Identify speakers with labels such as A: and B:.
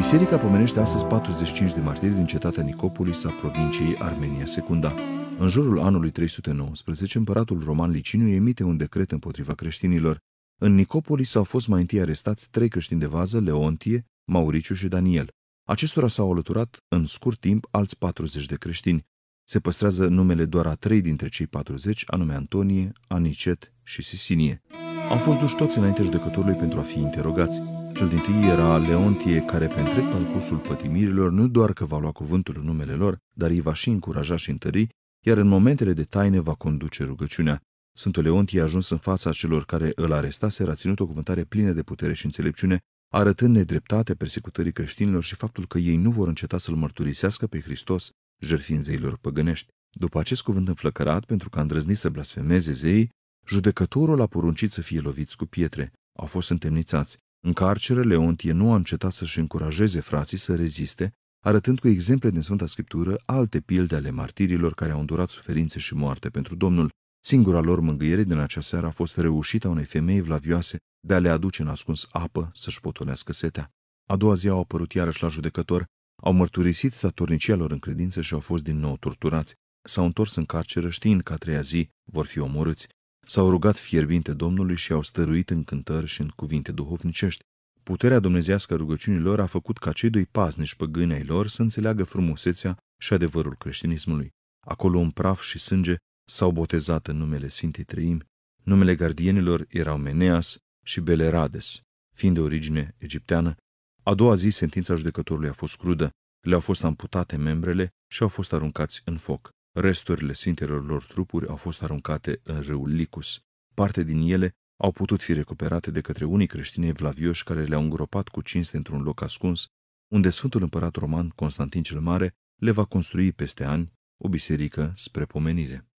A: Biserica pomenește astăzi 45 de martiri din cetatea Nicopolis a provinciei Armenia Secunda. În jurul anului 319, împăratul roman Liciniu emite un decret împotriva creștinilor. În Nicopolis au fost mai întâi arestați trei creștini de vază, Leontie, Mauriciu și Daniel. Acestora s-au alăturat în scurt timp alți 40 de creștini. Se păstrează numele doar a trei dintre cei 40, anume Antonie, Anicet și Sisinie. Au fost duși toți înainte judecătorului pentru a fi interogați. Cel din tâi era Leontie, care pe întreg parcursul pătimirilor nu doar că va lua cuvântul în numele lor, dar îi va și încuraja și întări, iar în momentele de taine va conduce rugăciunea. Sfântul Leontie a ajuns în fața celor care îl arestaseră, a ținut o cuvântare plină de putere și înțelepciune, arătând nedreptate persecutării creștinilor și faptul că ei nu vor înceta să-L mărturisească pe Hristos, jertfind zeilor păgănești. După acest cuvânt înflăcărat, pentru că a îndrăznit să blasfemeze zeii, judecătorul a poruncit să fie loviți cu pietre. Au fost întemnițați. În carceră, Leontie nu a încetat să-și încurajeze frații să reziste, arătând cu exemple din Sfânta Scriptură alte pilde ale martirilor care au îndurat suferințe și moarte pentru Domnul. Singura lor mângâiere din acea seară a fost reușita unei femei vlavioase de a le aduce în ascuns apă să-și potolească setea. A doua zi au apărut iarăși la judecător, au mărturisit satornicia lor în credință și au fost din nou torturați. S-au întors în carceră știind că a treia zi vor fi omorâți. S-au rugat fierbinte Domnului și au stăruit în cântări și în cuvinte duhovnicești. Puterea dumnezească a rugăciunilor a făcut ca cei doi paznici păgâni ai lor să înțeleagă frumusețea și adevărul creștinismului. Acolo în praf și sânge s-au botezat în numele Sfintei Trăimi. Numele gardienilor erau Meneas și Belerades, fiind de origine egipteană. A doua zi, sentința judecătorului a fost crudă, le-au fost amputate membrele și au fost aruncați în foc. Resturile sfintelor lor trupuri au fost aruncate în râul Licus. Parte din ele au putut fi recuperate de către unii creștini evlavioși care le-au îngropat cu cinste într-un loc ascuns, unde Sfântul Împărat Roman Constantin cel Mare le va construi peste ani o biserică spre pomenire.